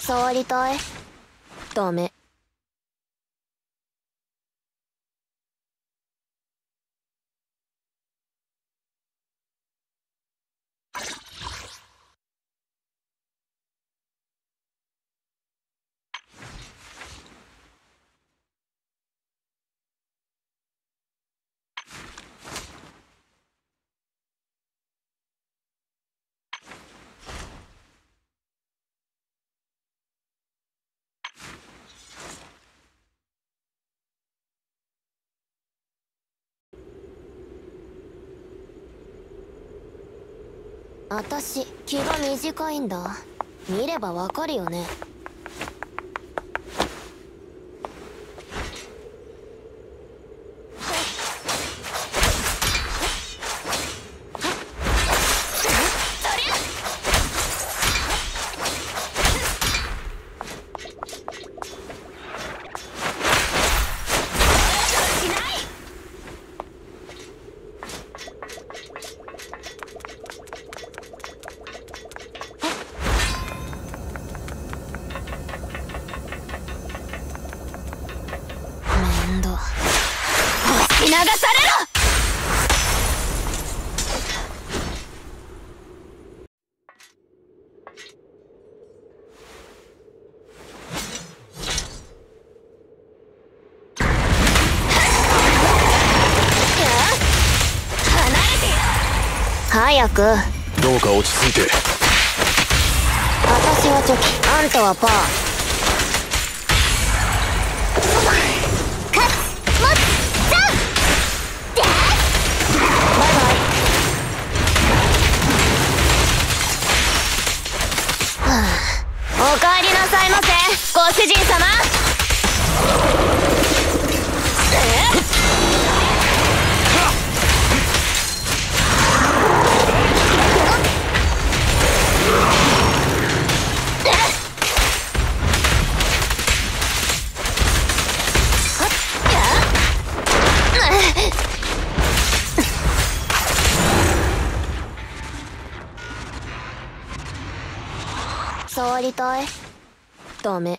触りたいダメ私気が短いんだ。見ればわかるよね。面倒押し流されろ！早く。どうか落ち着いて。私はチョキ。あんたはパー主人様触りたいダメ